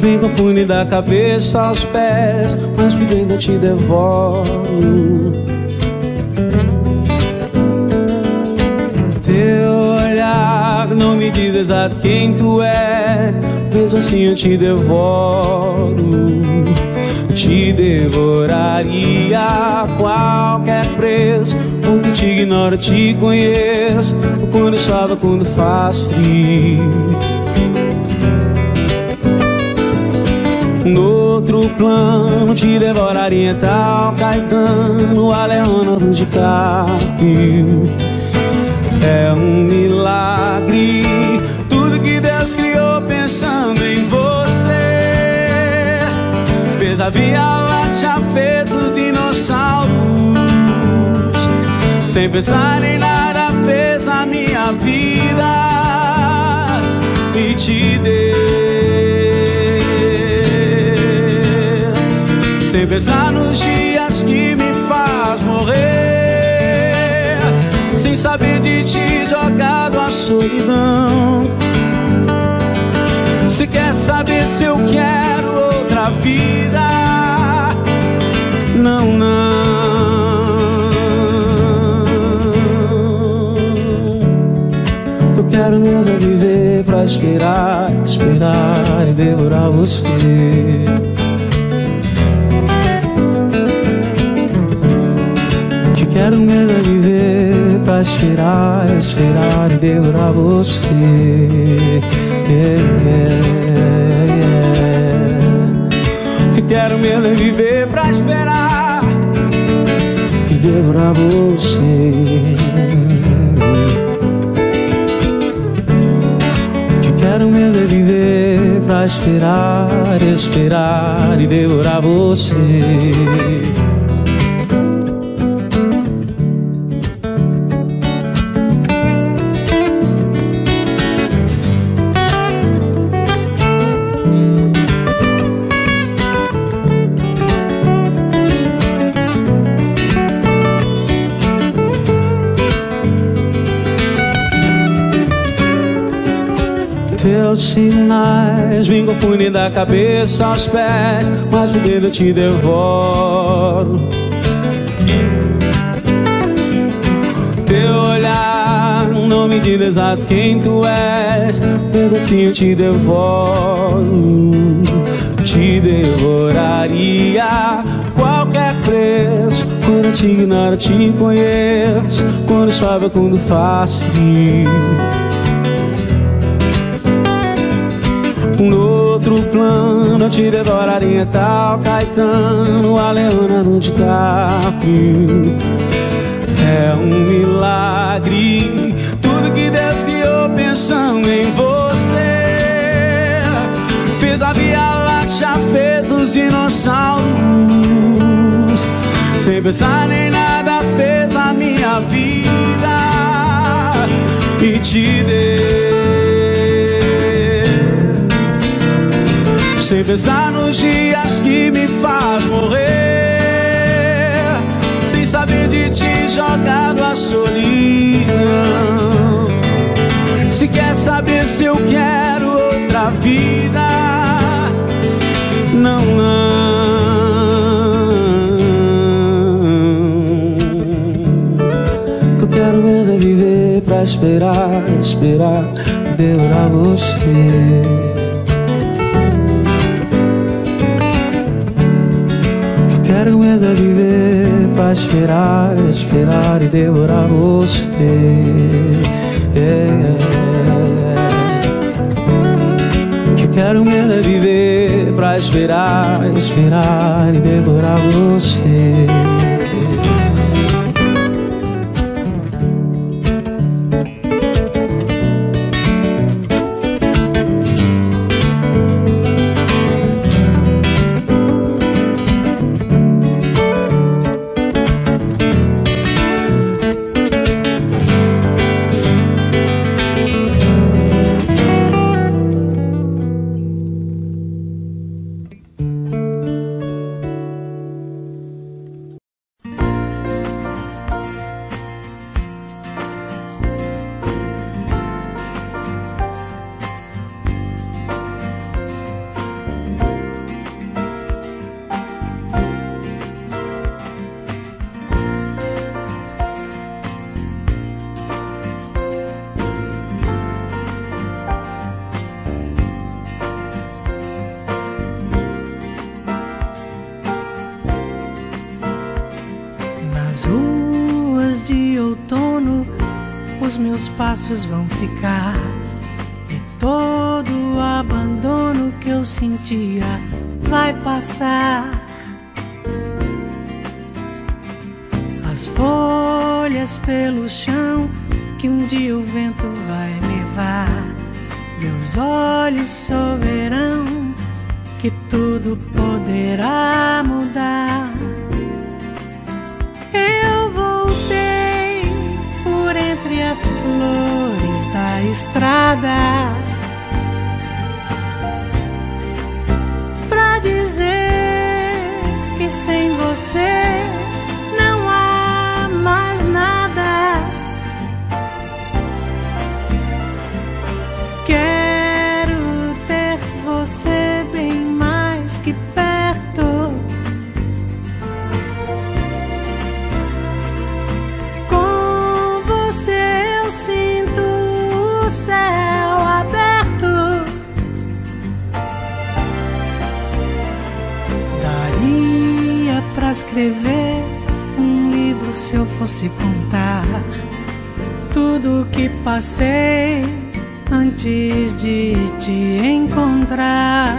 me confundem da cabeça aos pés, mas dentro eu te devoro. Teu olhar não me diz exato quem tu é, mesmo assim eu te devoro. te devoraria a qualquer preço, porque te ignoro, te conheço. Quando chove, quando faz frio. No outro plano te devoraria tal Caetano, a Leonardo DiCaprio. É um milagre Tudo que Deus criou pensando em você. Fez a Via Láctea, fez os dinossauros. Sem pensar em nada fez a minha vida E te deu Sem pensar nos dias que me faz morrer. Sem saber de ti jogado a solidão. Se quer saber se eu quero outra vida Não, não. Eu quero mesmo viver pra esperar, esperar e devorar você quero mesmo é viver pra esperar, esperar e devorar você. Yeah, yeah, yeah. Que quero mesmo é viver pra esperar e devorar você. Que quero mesmo é viver pra esperar, esperar e devorar você. Teus sinais me confundem da cabeça aos pés, mas por dentro eu te devoro. Teu olhar não me diz exato quem tu és, mesmo assim eu te devoro. Te devoraria qualquer preço. Quando eu te ignoro, te conheço. Quando chove, quando faz frio. No outro plano te devoraria tal Caetano, a Leonardo DiCaprio É um milagre Tudo que Deus criou pensando em você. Fez a Via Láctea, fez os dinossauros. Sem pensar nem nada fez a minha vida. E te deu Sem pensar nos dias que me faz morrer. Sem saber de ti jogado a solidão. Se quer saber se eu quero outra vida. Não, não. É esperar, esperar, devorar você mesmo é viver pra esperar, esperar e devorar você. Yeah, yeah. Que quero mesmo é viver pra esperar, esperar e devorar você. Passos vão ficar. E todo o abandono que eu sentia vai passar. As folhas pelo chão que um dia o vento vai levar. Meus olhos só que tudo poderá mudar. As flores da estrada pra dizer que sem você escrever um livro se eu fosse contar tudo que passei antes de te encontrar.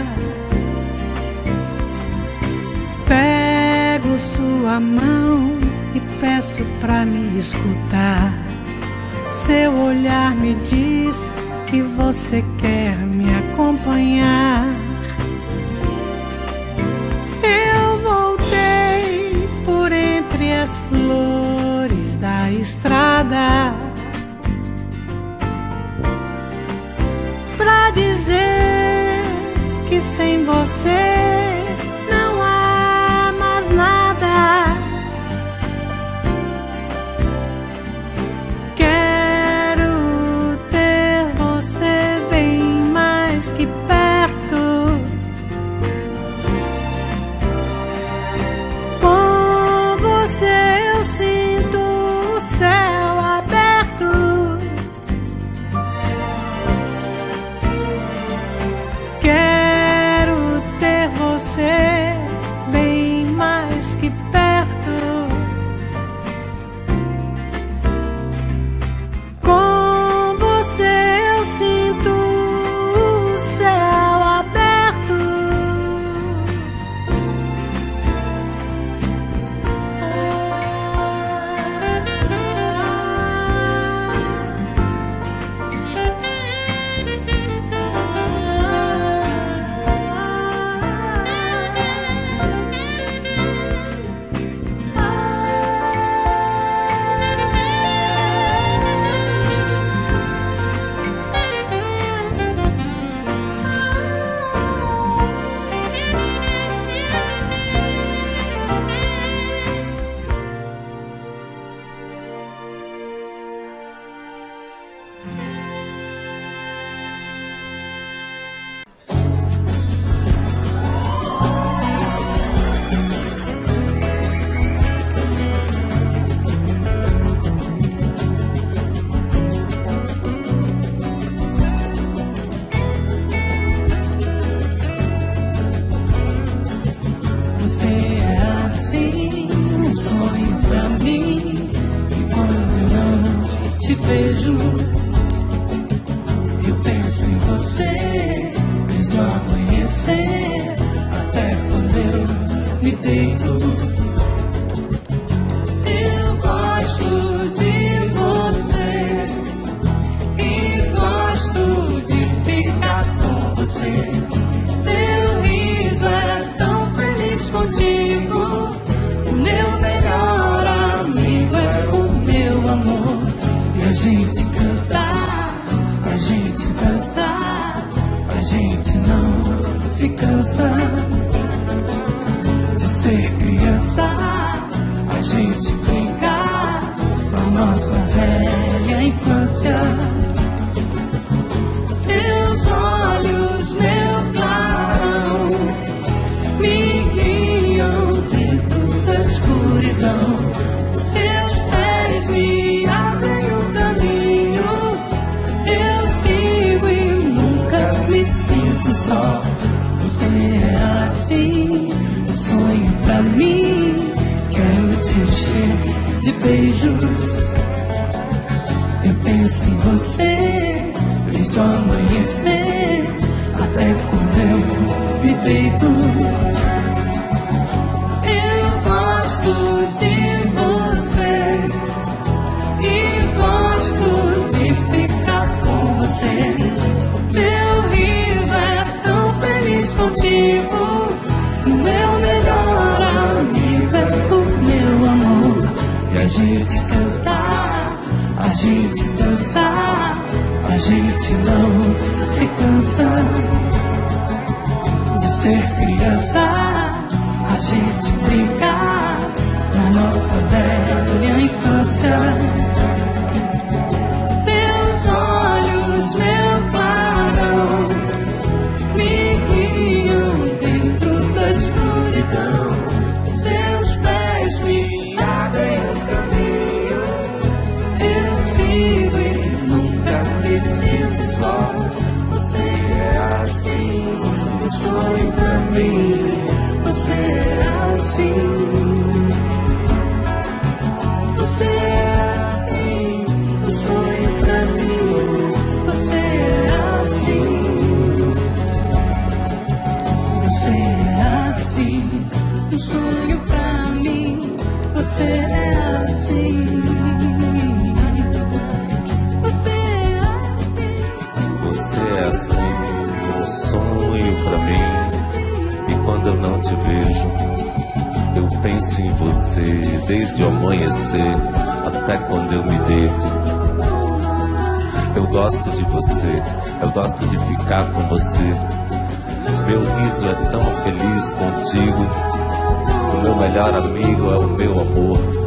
Pego sua mão e peço pra me escutar. Seu olhar me diz que você quer me acompanhar. As flores da estrada. Pra dizer que sem você A gente cantar, a gente dançar, a gente não se cansa gente não se cansa de ser criança, a gente brincar na nossa velha infância. Penso em você desde o amanhecer até quando eu me deito. Eu gosto de você, eu gosto de ficar com você. Meu riso é tão feliz contigo. O meu melhor amigo é o meu amor.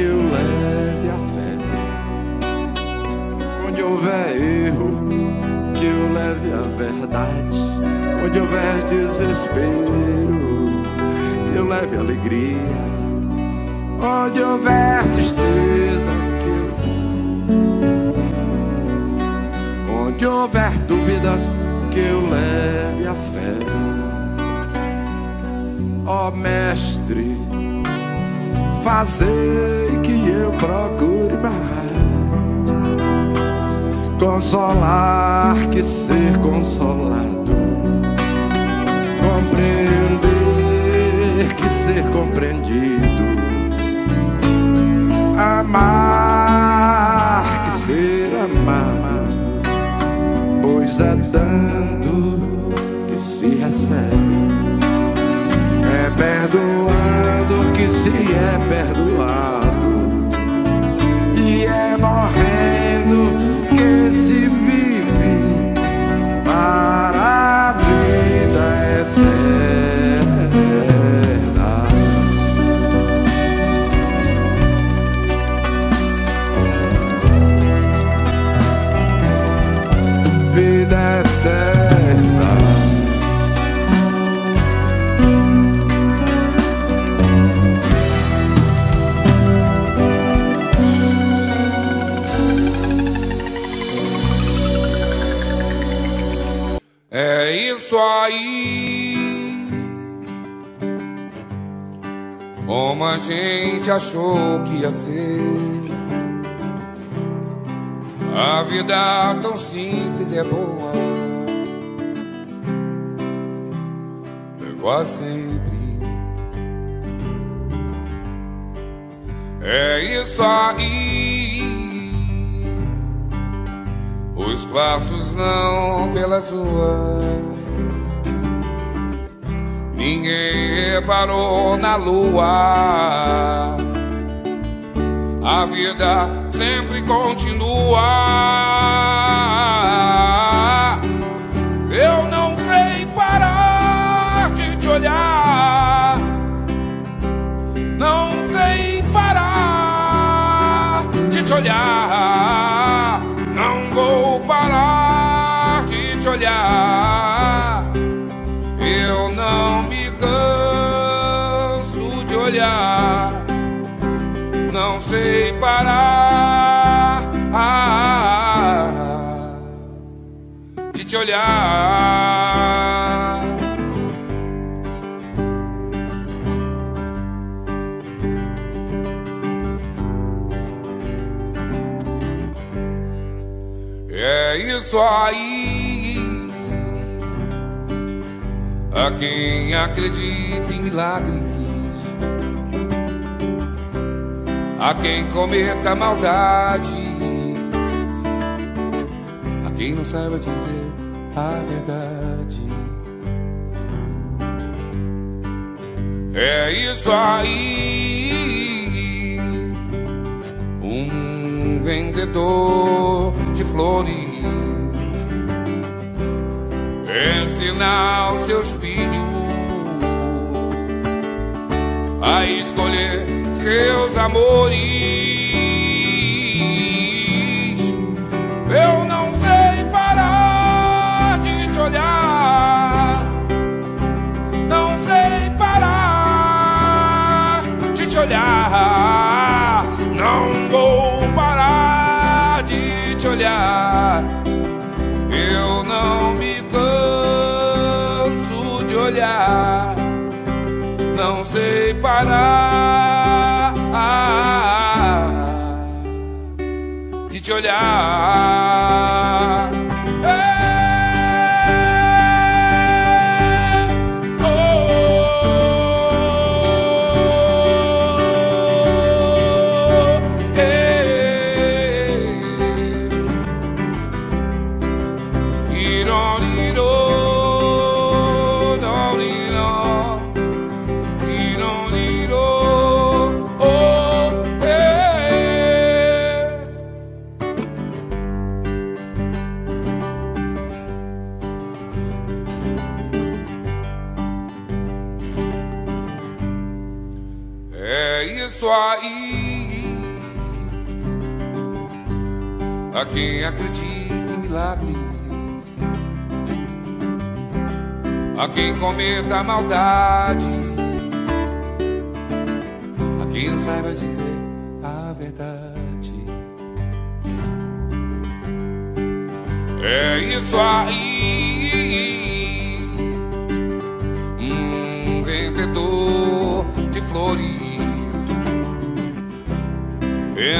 Que eu leve a fé. Onde houver erro, que eu leve a verdade. Onde houver desespero, que eu leve alegria. Onde houver tristeza, que eu... Onde houver dúvidas, que eu leve a fé. Ó Mestre, fazei que eu procure mais consolar que ser consolado, compreender que ser compreendido, amar que ser amado, pois é dando que se recebe, gente achou que ia ser. A vida tão simples é boa, é quase sempre. É isso aí. Os passos não pelas ruas Ninguém reparou na lua. A vida sempre continua. Isso aí. a quem acredita em milagres, a quem cometa maldade, a quem não saiba dizer a verdade. É isso aí, um vendedor de flores ensinar os seus filhos a escolher seus amores. Eu não sei parar de te olhar, não sei parar de te olhar, sei parar de te olhar. A quem acredita em milagres, a quem cometa maldade, a quem não saiba dizer a verdade. É isso aí. Um vendedor de flores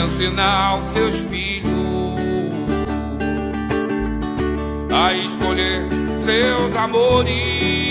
ensinar os seus escolher seus amores.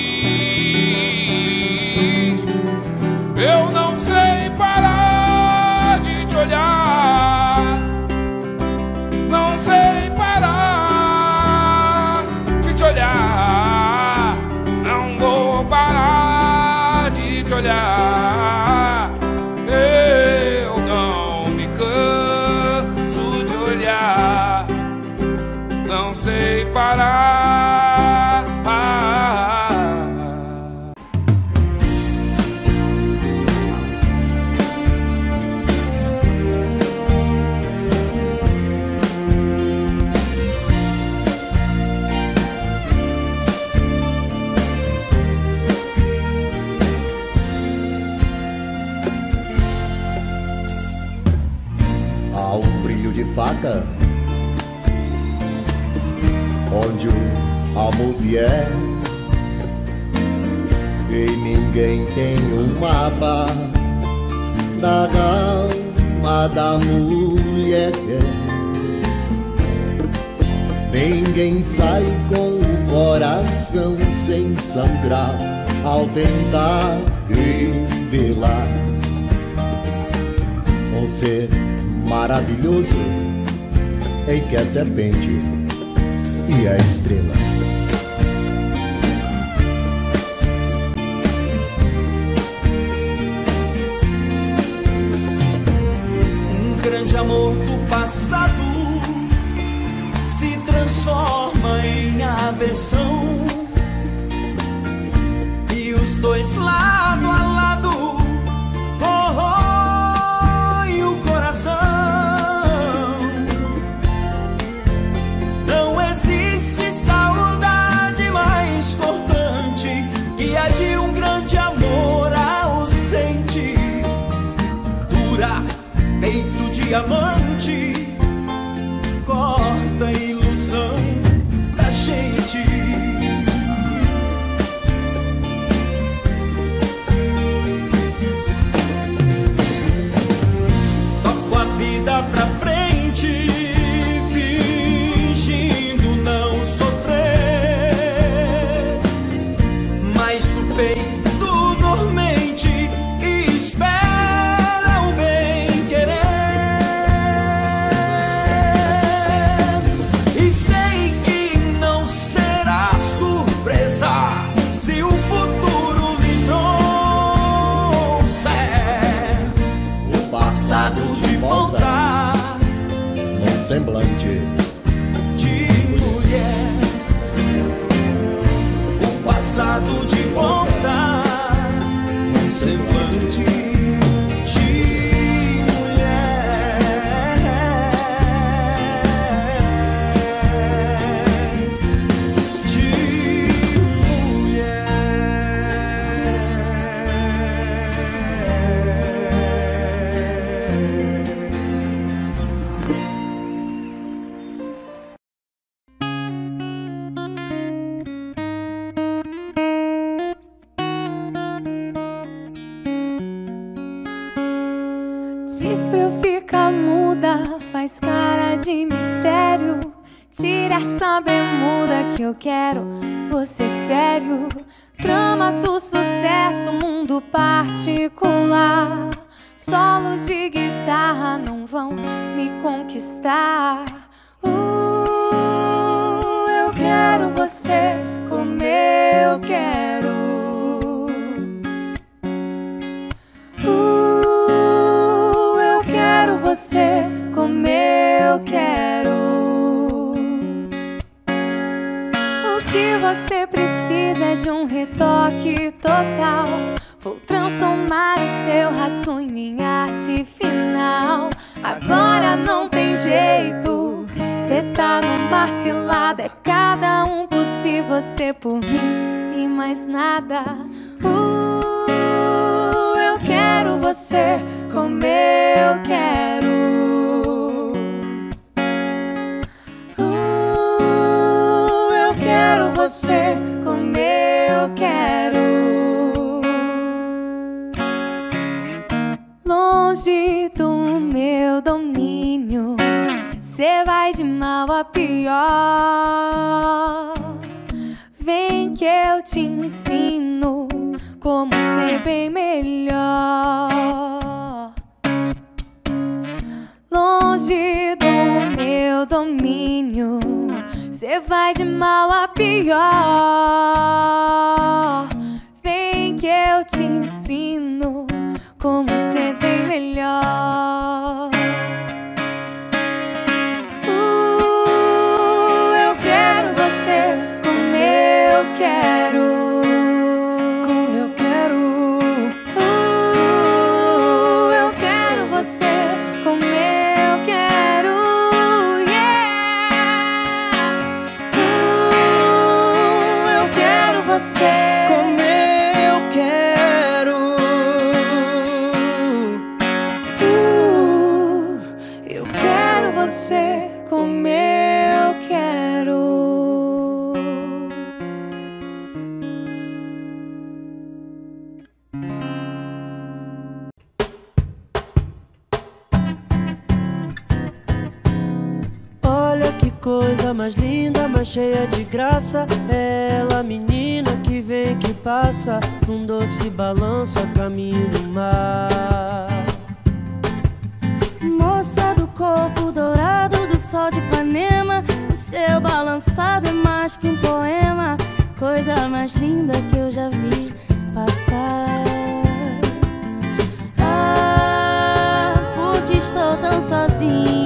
Ninguém tem um mapa da alma da mulher. É. Ninguém sai com o coração sem sangrar ao tentar revelar. Um ser maravilhoso em que é serpente e a estrela. semblante de mulher. O passado de domínio. Cê vai de mal a pior. Vem que eu te ensino como cheia de graça. É ela, menina que vem, que passa, num doce balanço a caminho do mar. Moça do corpo dourado do sol de Ipanema, o seu balançado é mais que um poema, coisa mais linda que eu já vi passar. Ah, porque estou tão sozinho.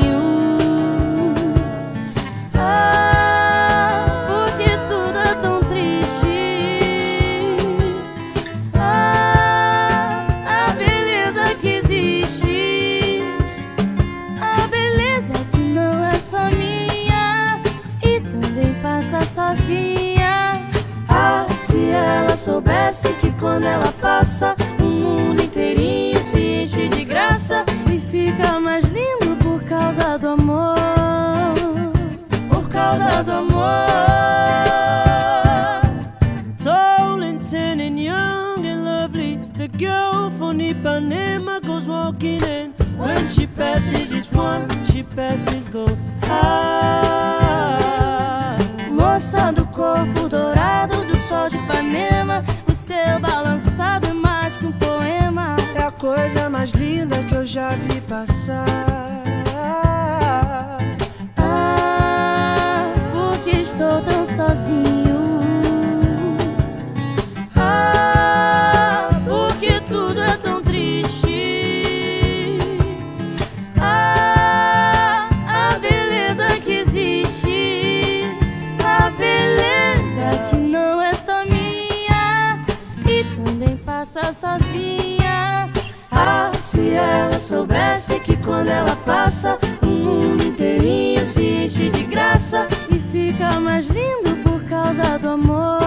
Soubesse que quando ela passa, o mundo inteirinho se enche de graça e fica mais lindo por causa do amor. Por causa do amor. Tall and tan and young and lovely, the girl from Ipanema goes walking and when she passes each one, she passes go high. Moça do corpo dourado do sol de Ipanema Balançado é mais que um poema. É a coisa mais linda que eu já vi passar. Ah, porque estou tão sozinho ela soubesse que quando ela passa O mundo inteirinho se enche de graça E fica mais lindo por causa do amor.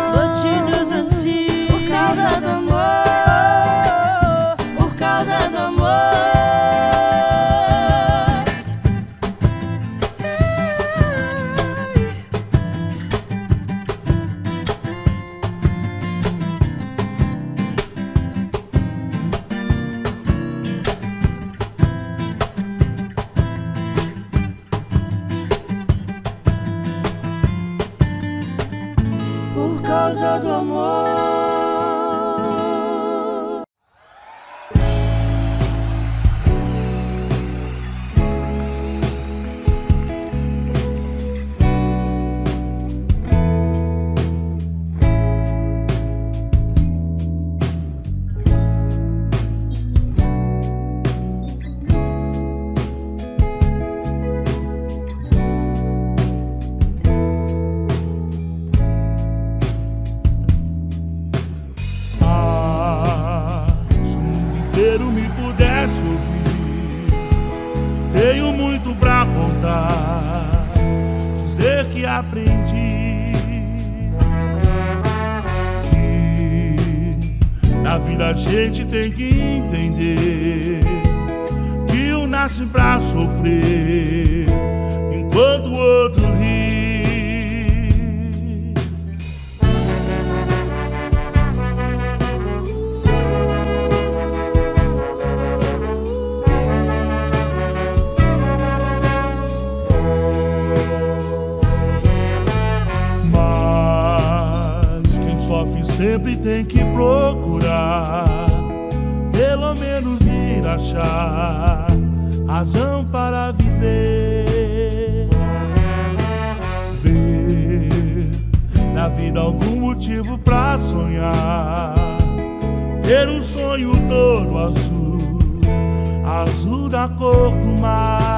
Por causa do amor gente razão para viver. Ver na vida algum motivo pra sonhar, ter um sonho todo azul, azul da cor do mar.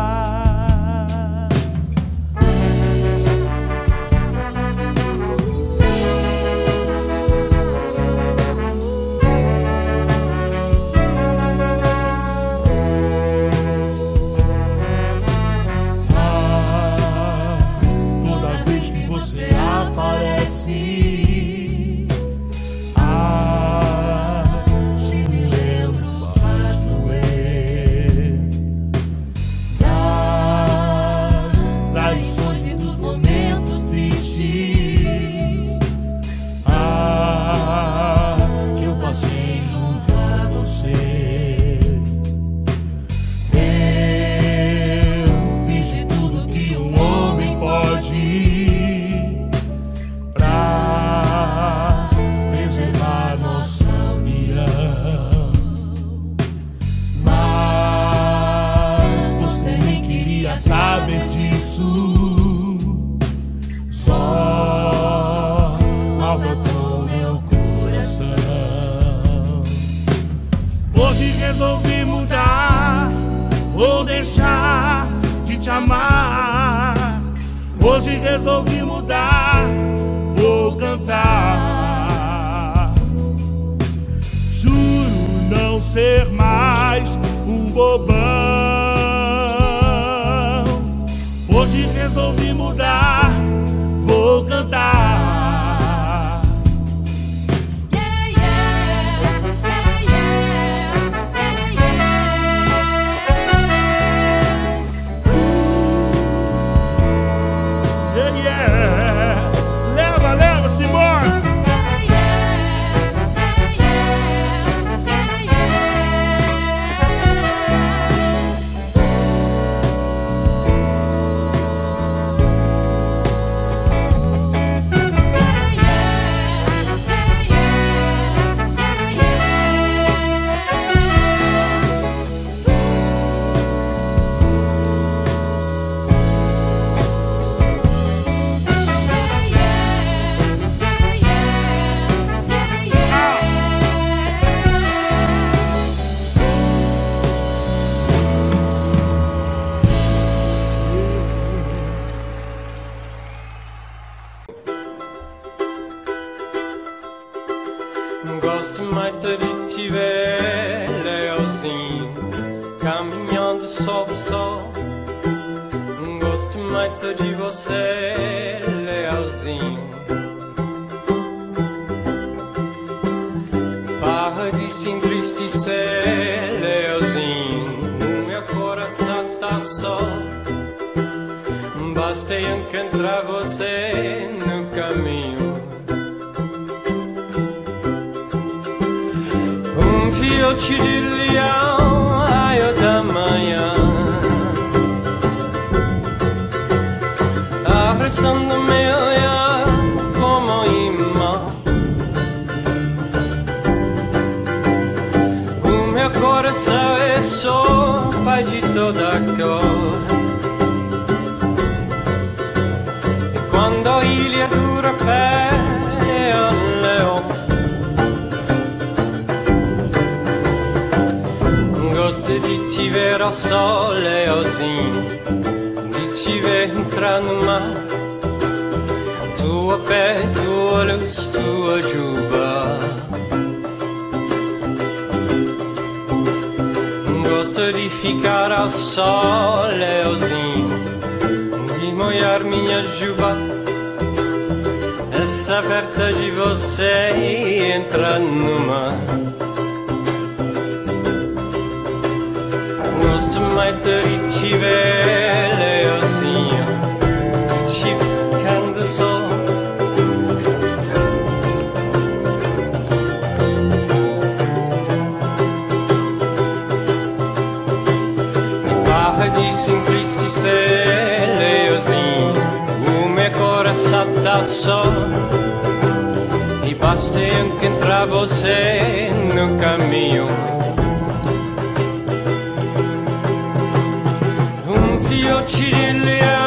you're cheating, me.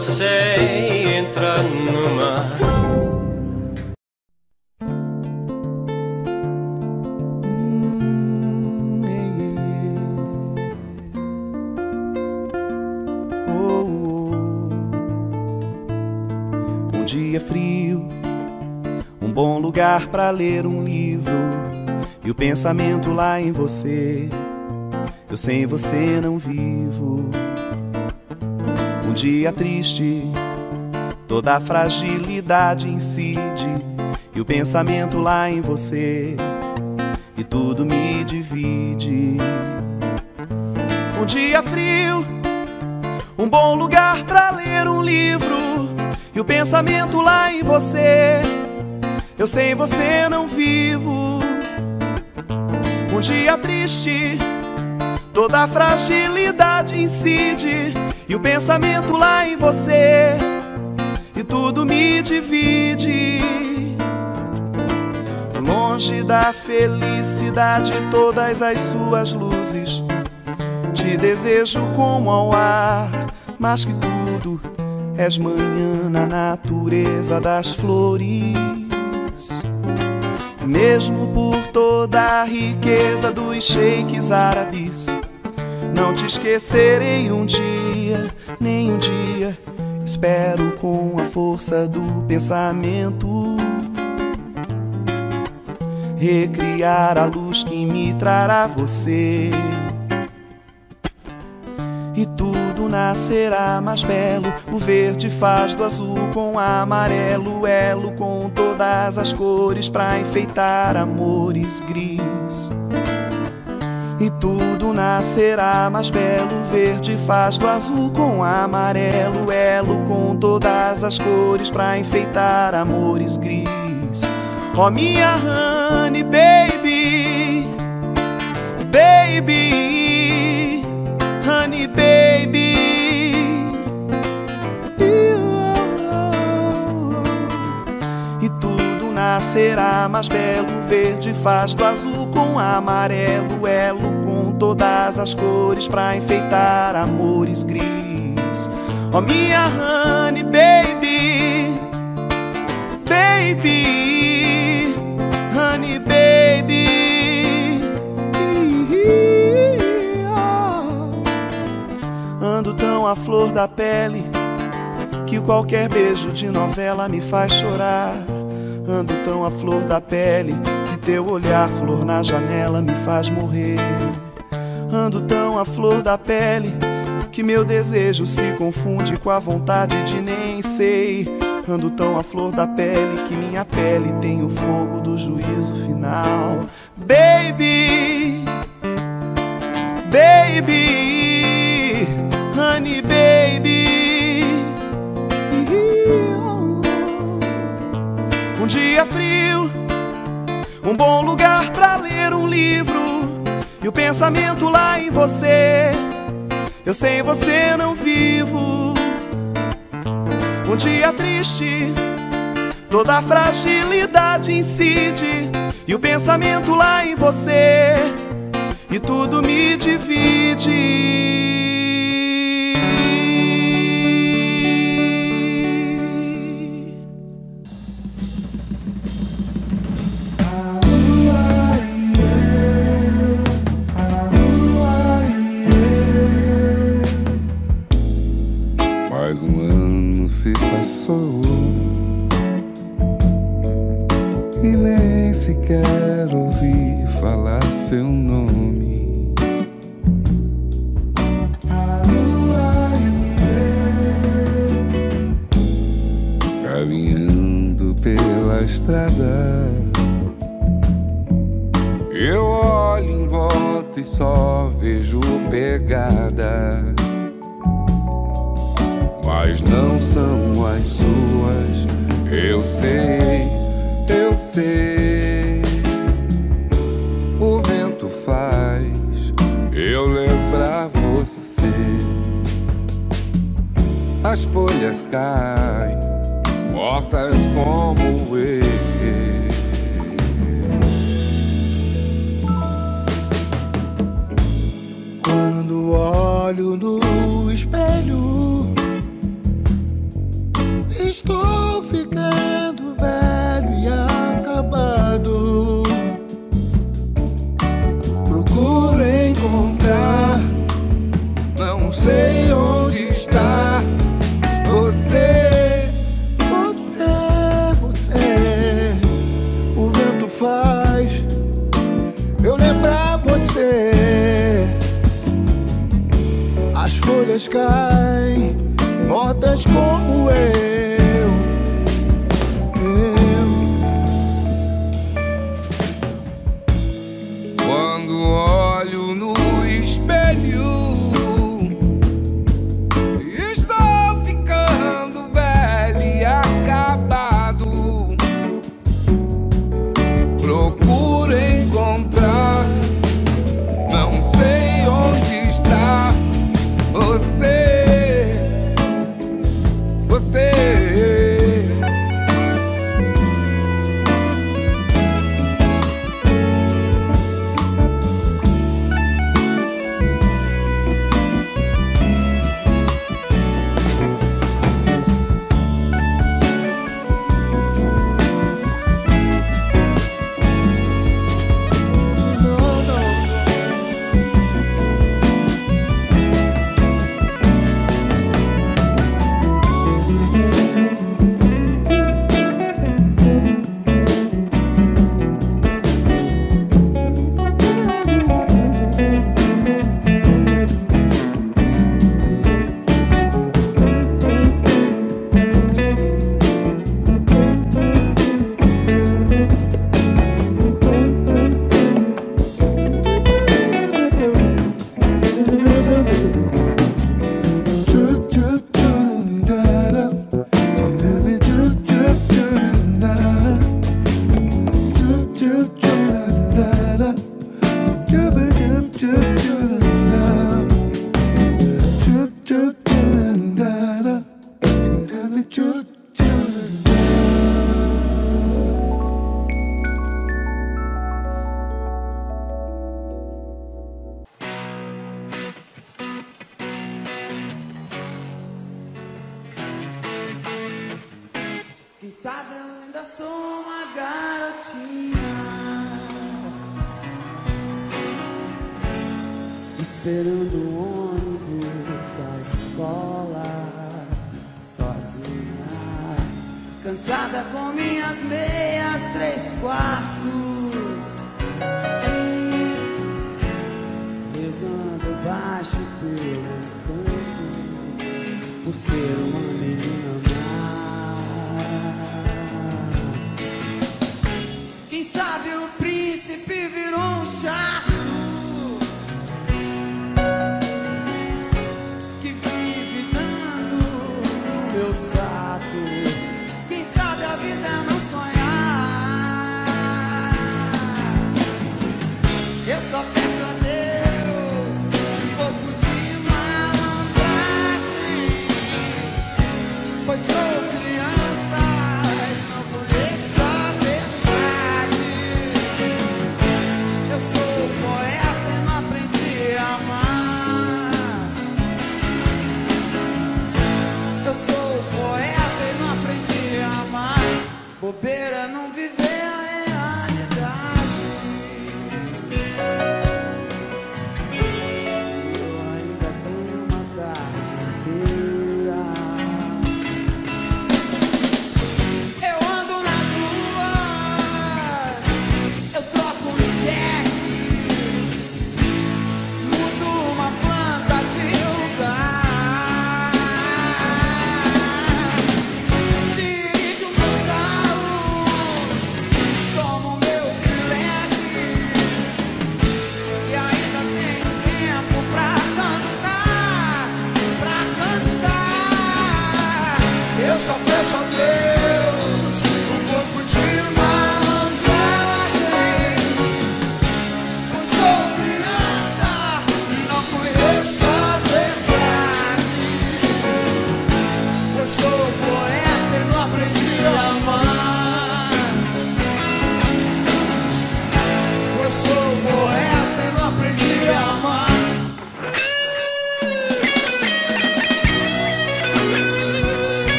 você entra numa. Um dia é frio, um bom lugar para ler um livro e o pensamento lá em você. Eu sem você não vivo dia triste, toda a fragilidade incide e o pensamento lá em você e tudo me divide. Um dia frio, um bom lugar para ler um livro e o pensamento lá em você. Eu sem você não vivo. Um dia triste, toda a fragilidade incide e o pensamento lá em você e tudo me divide. Longe da felicidade, todas as suas luzes. Te desejo como ao ar, mais que tudo, és manhã na natureza das flores. Mesmo por toda a riqueza dos sheiks árabes, não te esquecerei um dia, nem um dia. Espero com a força do pensamento recriar a luz que me trará você. E tudo nascerá mais belo. O verde faz do azul com amarelo, elo com todas as cores pra enfeitar amores gris. E tudo nascerá mais belo. Verde faz do azul com amarelo, elo com todas as cores pra enfeitar amores gris. Oh, minha honey, baby, baby, honey, baby. Nascerá mais belo. Verde faz do azul com amarelo, elo com todas as cores pra enfeitar amores gris. Oh, minha honey, baby, baby, honey, baby. Ando tão à flor da pele que qualquer beijo de novela me faz chorar. Ando tão à flor da pele que teu olhar, flor na janela, me faz morrer. Ando tão à flor da pele que meu desejo se confunde com a vontade de nem sei. Ando tão à flor da pele que minha pele tem o fogo do juízo final. Baby, baby, honey, baby. Dia frio, um bom lugar pra ler um livro e o pensamento lá em você. Eu sem você não vivo. Um dia triste, toda a fragilidade incide e o pensamento lá em você e tudo me divide. Se passou e nem sequer ouvi falar seu nome. Caminhando pela estrada, eu olho em volta e só vejo pegadas mas não são as suas. Eu sei, eu sei. O vento faz eu lembrar você. As folhas caem, mortas como eu. Quando olho no espelho, estou ficando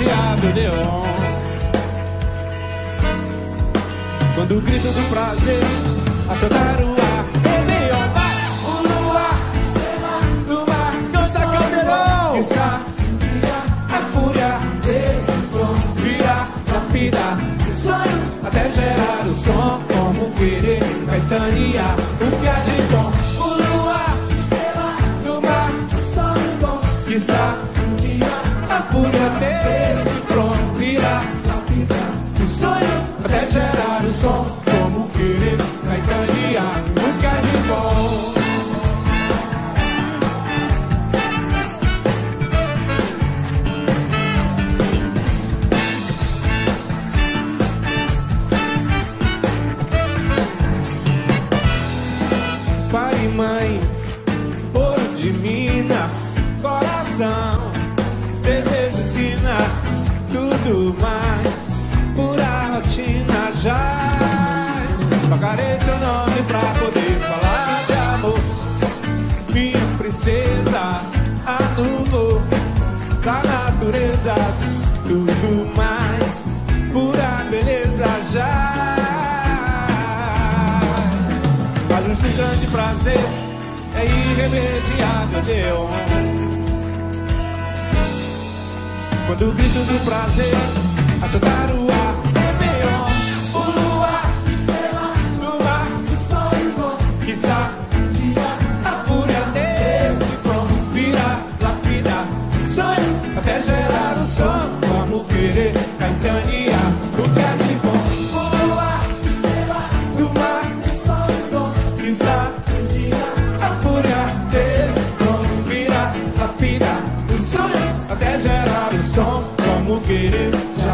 diabo Quando o grito do prazer acertar o ar. podia ter esse pronto virá a vida, o sonho até gerar o som. irremediável deu. Quando o grito do prazer acertar o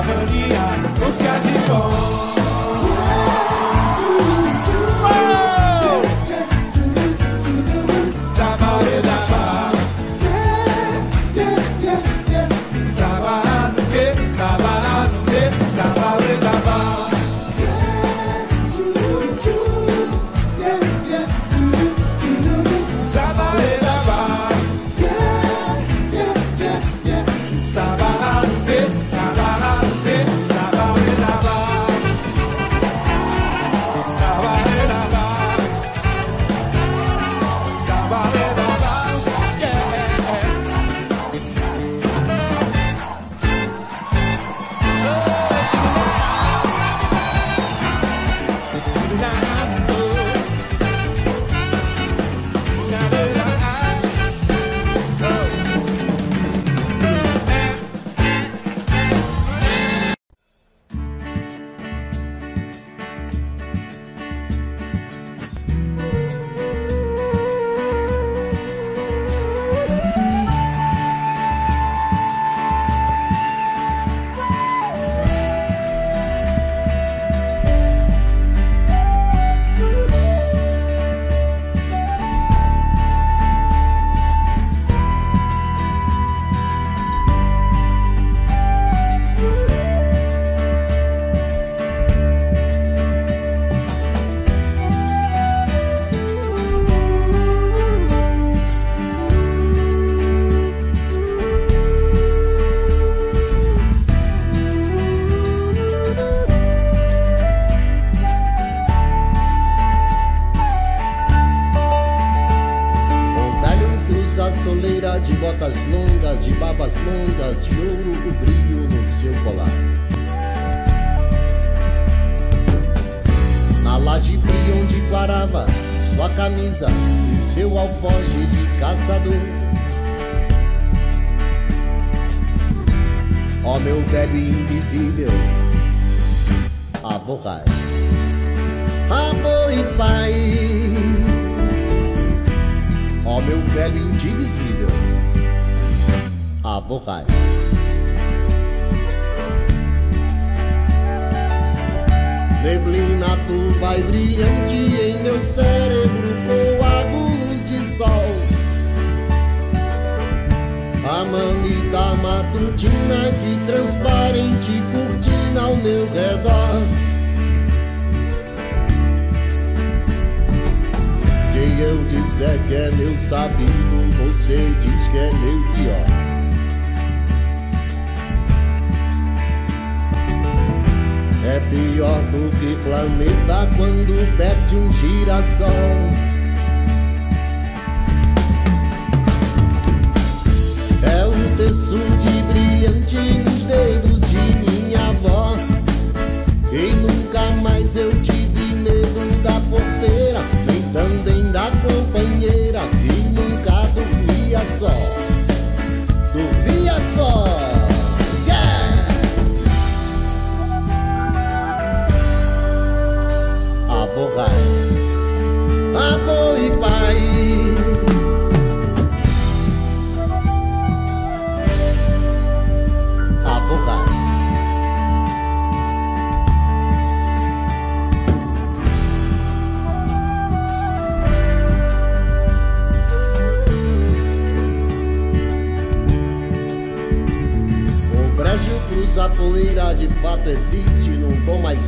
harmonia, busca de bom.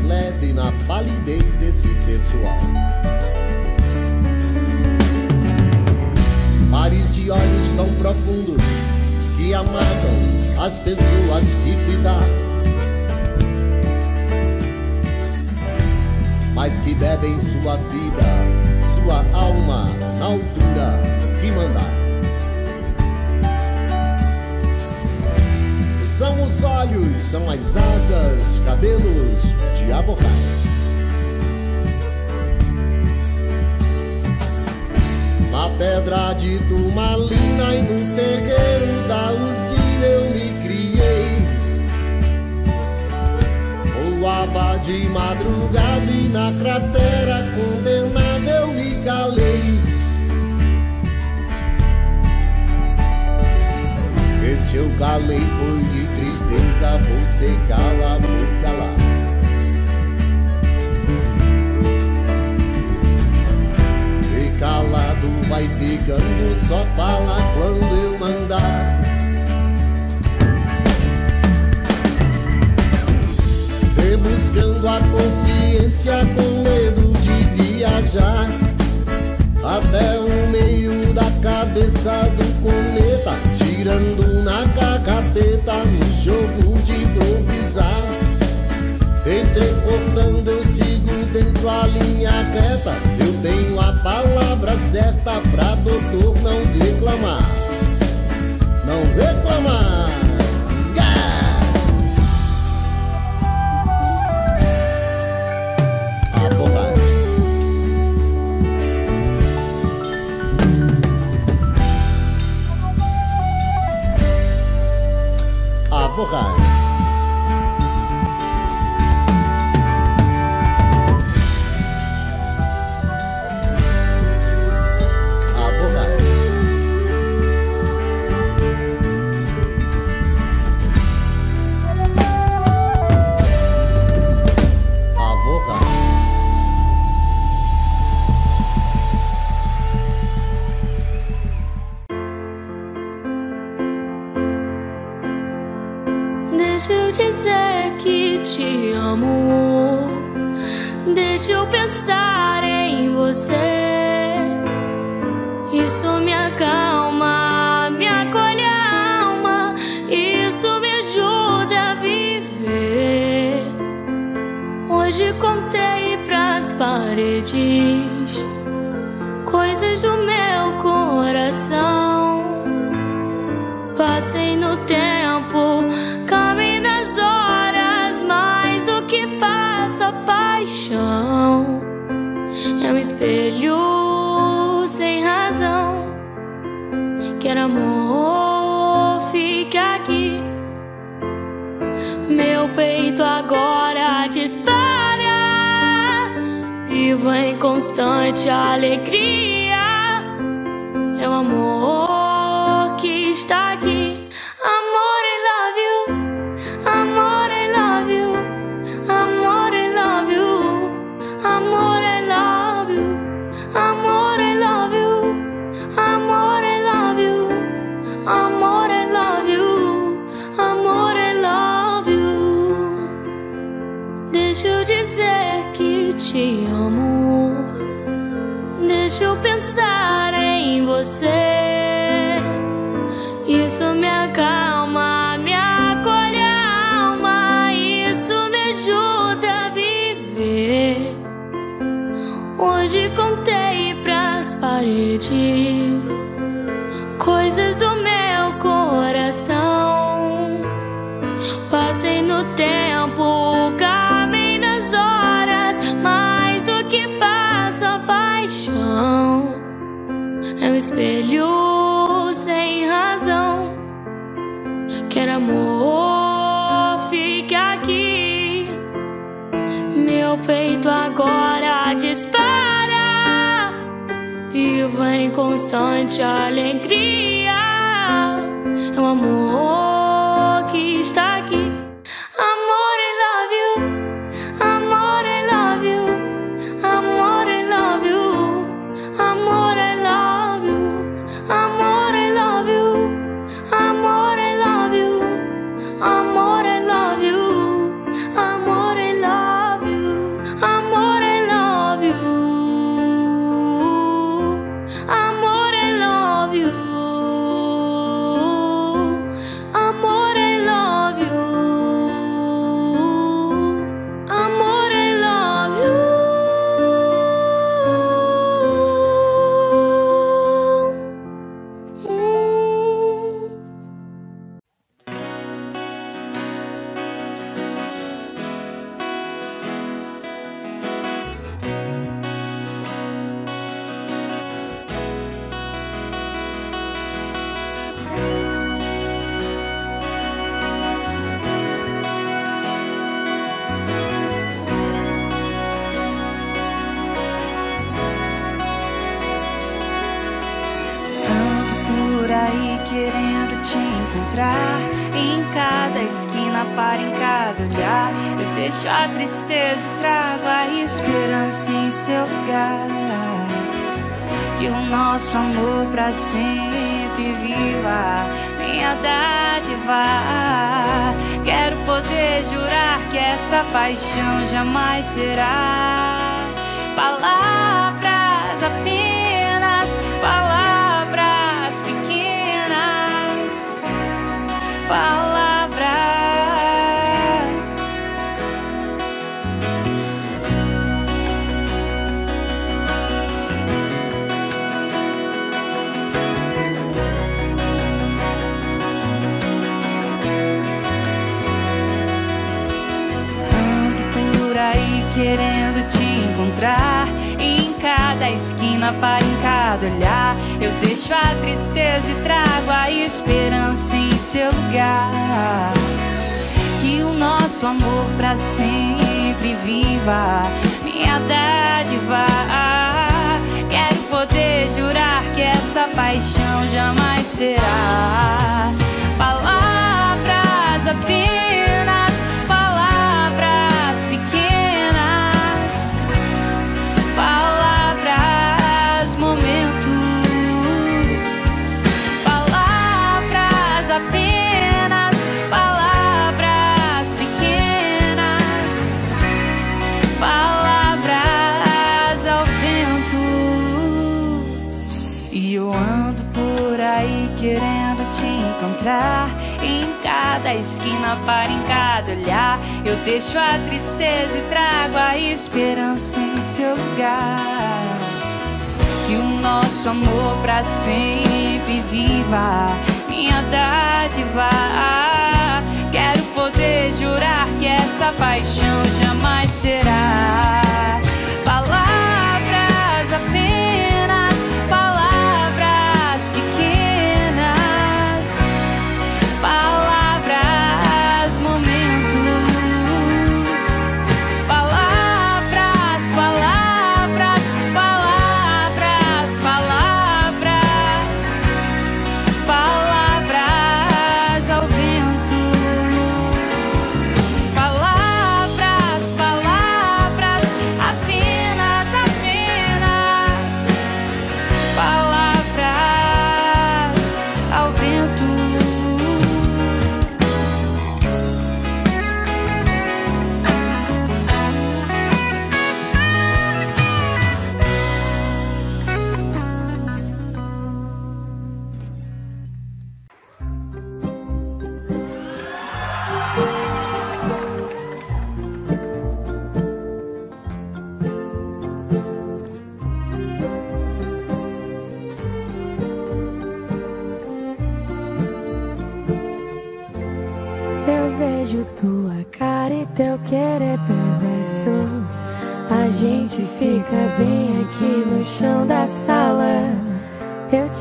leve na palidez desse pessoal. viva em constante alegria. É o amor. Eu deixo a tristeza e trago a esperança em seu lugar. Que o nosso amor pra sempre viva. Minha dádiva. Quero poder jurar que essa paixão jamais será. Palavras apenas, palavras pequenas, palavras. Cada olhar. Eu deixo a tristeza e trago a esperança em seu lugar. Que o nosso amor pra sempre viva. Minha dádiva. Quero poder jurar que essa paixão jamais será. Cada olhar. Eu deixo a tristeza e trago a esperança em seu lugar. Que o nosso amor pra sempre viva. Minha dádiva. Quero poder jurar que essa paixão jamais será.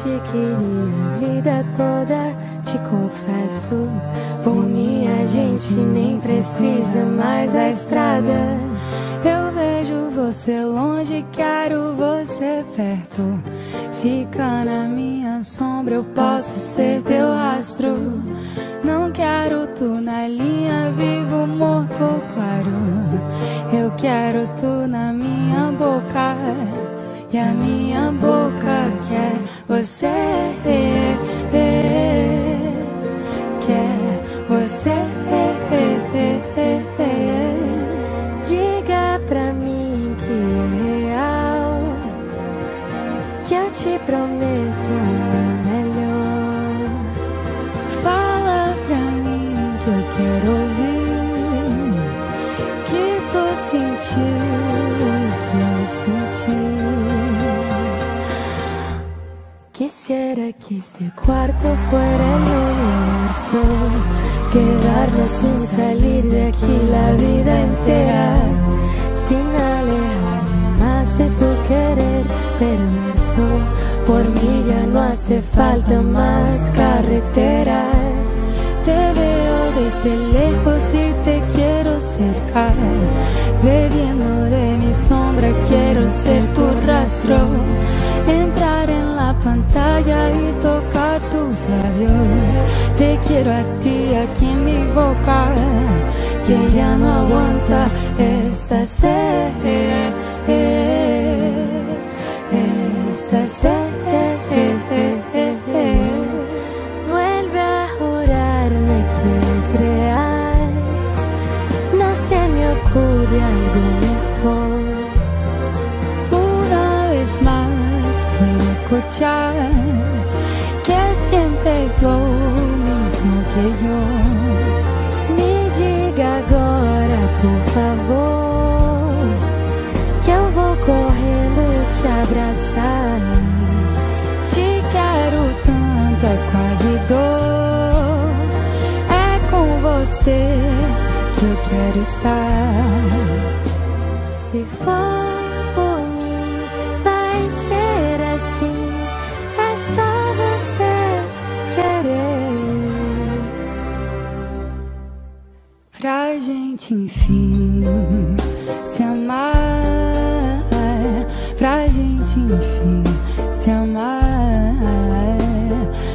Te queria a vida toda, te confesso. Por mim a gente nem precisa mais da estrada. Eu vejo você longe, quero você perto. Fica na minha sombra, eu posso ser teu rastro. Não quero tu na linha, vivo, morto ou claro. Eu quero tu na minha boca. E a minha boca quer você. Quer você. Diga pra mim que é real. Que eu te prometo que este cuarto fuera el universo. Quedarnos sin salir de aquí la vida entera. Sin alejarme más de tu querer perverso. Por mí ya no hace falta más carretera. Te veo desde lejos y te quiero cerca. Bebiendo de mi sombra quiero ser tu rastro pantalla y tocar tus labios. Te quiero a ti aquí en mi boca, que ya no aguanta esta sed, esta sed. Vuelve a jurarme que es real, no se me ocurre algo. Me diga agora, por favor, que eu vou correndo te abraçar. Te quero tanto, é quase dor. É com você que eu quero estar. Se for gente, enfim, se amar. Pra gente, enfim, se amar.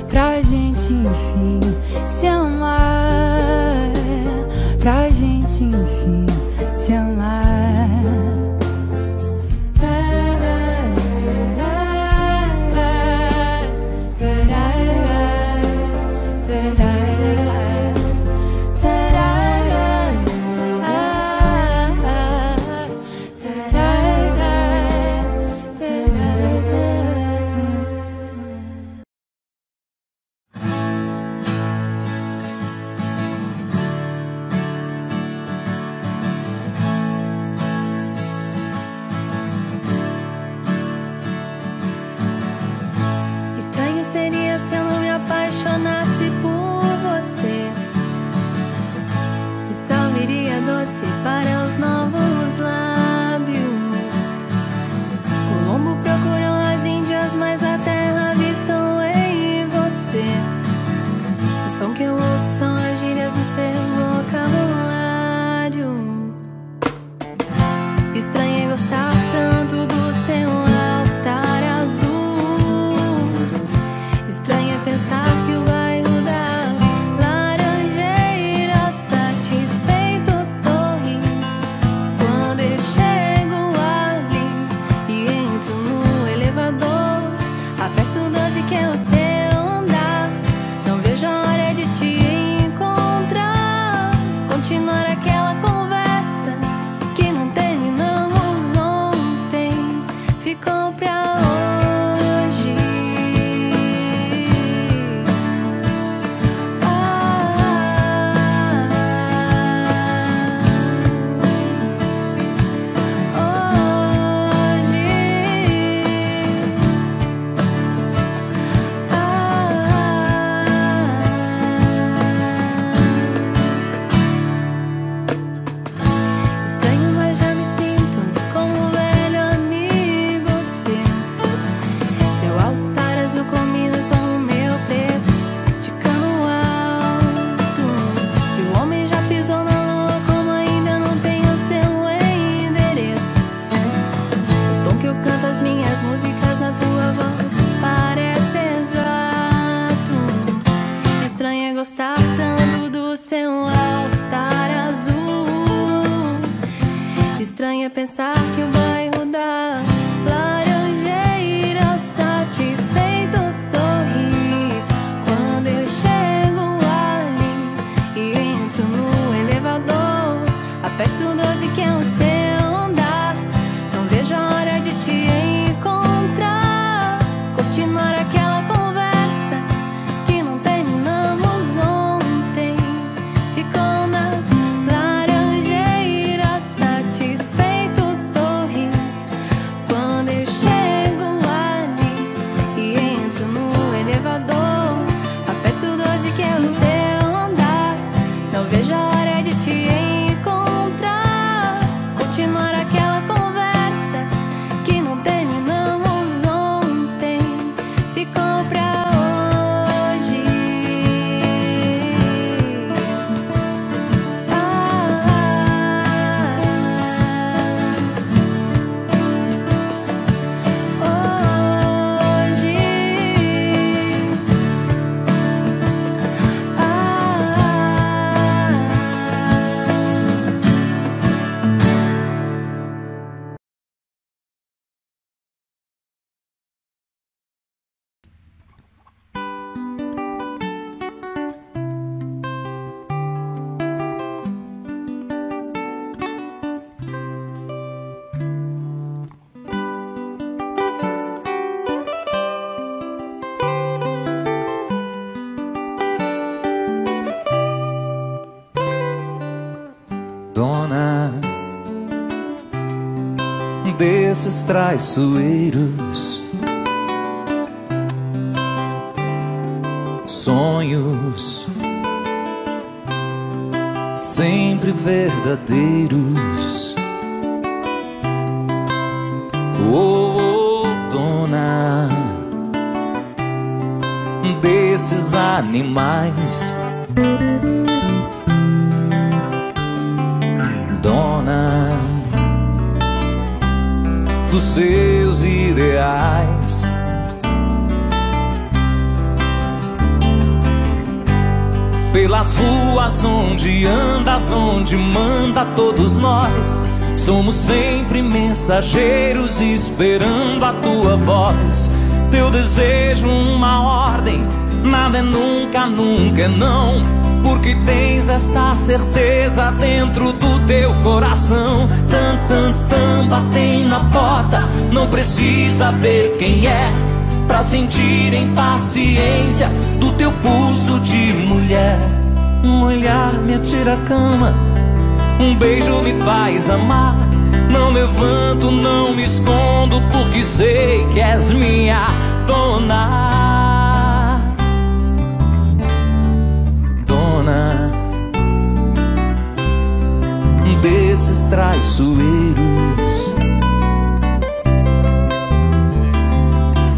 Pra gente, enfim, se amar. músicas na tua voz parece exato. Estranha é gostar tanto do seu all-star azul. Estranha é pensar que o bairro dá. Desses traiçoeiros. Sonhos sempre verdadeiros. Oh, oh, dona desses animais. Pelas ruas onde andas, onde manda todos nós. Somos sempre mensageiros esperando a tua voz. Teu desejo, uma ordem, nada é nunca, nunca é não. Porque tens esta certeza dentro do teu coração. Tan, tan, tan, batem na porta, não precisa ver quem é. Pra sentir impaciência do teu pulso de mulher. Um olhar me atira a cama, um beijo me faz amar. Não levanto, não me escondo, porque sei que és minha dona. Dona desses traiçoeiros.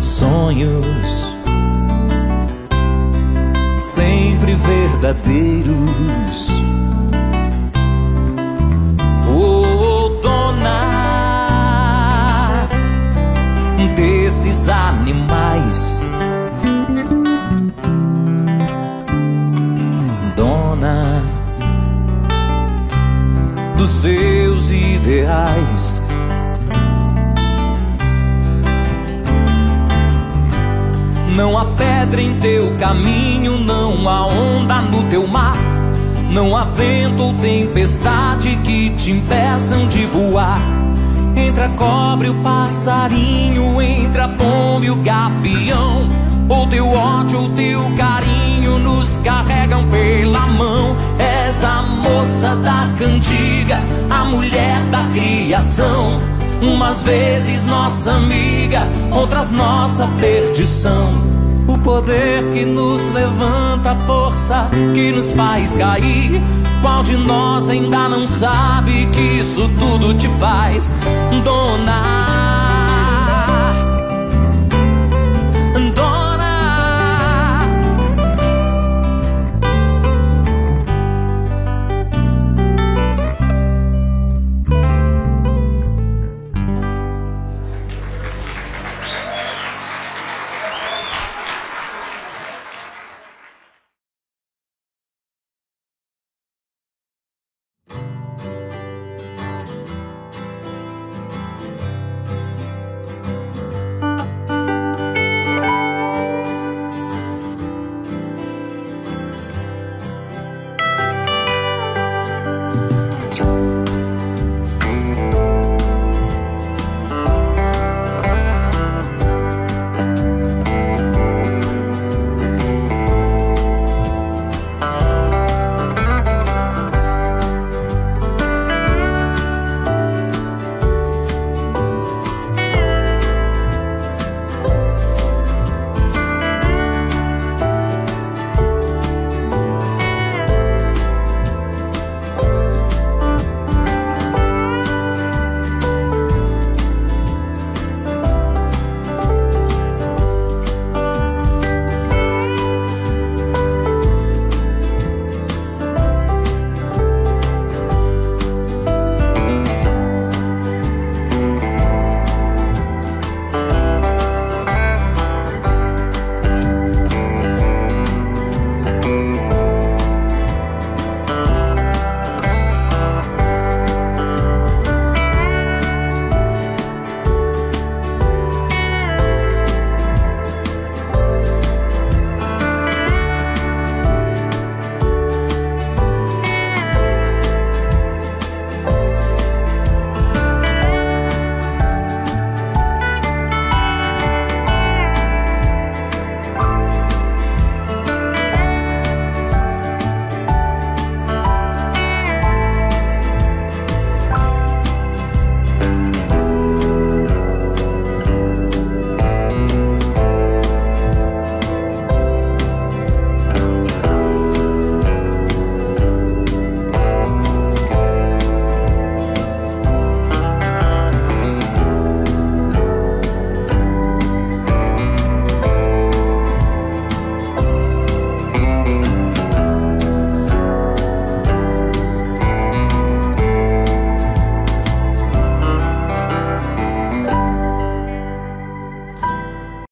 Sonhos sempre verdadeiros. Oh, dona desses animais. Dona dos seus ideais. Não há pedra em teu caminho, não há onda no teu mar. Não há vento ou tempestade que te impeçam de voar. Entre a cobra e o passarinho, entre a pomba e o gavião. Ou teu ódio ou teu carinho nos carregam pela mão. És a moça da cantiga, a mulher da criação. Umas vezes nossa amiga, outras nossa perdição. O poder que nos levanta, a força que nos faz cair. Qual de nós ainda não sabe que isso tudo te faz, dona?